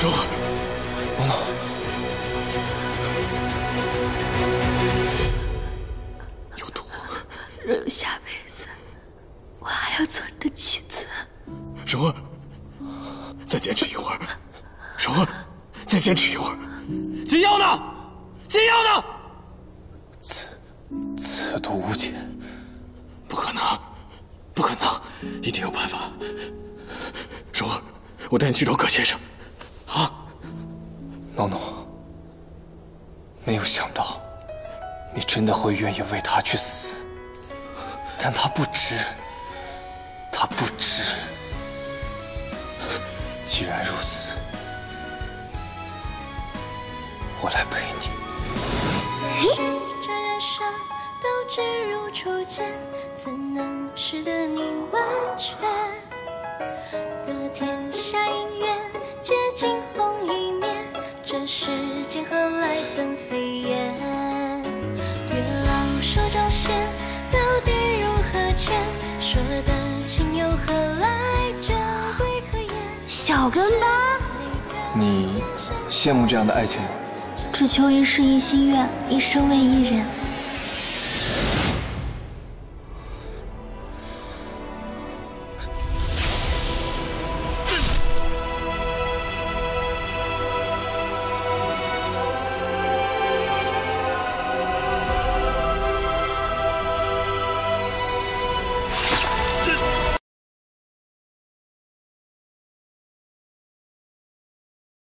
蓉儿蓉儿有毒。若有下辈子我还要做你的妻子蓉儿再坚持一会儿蓉儿再坚持一会儿解药呢解药呢此此毒。无解不可能不可能一定有办法蓉儿我带你去找葛先生诺诺，没有想到你真的会愿意为他去死，但他不值，他不值。既然如此，我来陪你。这人生都只如初见，怎能使得你完全？若天这世间何来分飞燕？月老手中线，到底如何牵？说的情又何来？珍贵可言。小跟班，你羡慕这样的爱情？只求一世一心愿，一生为一人。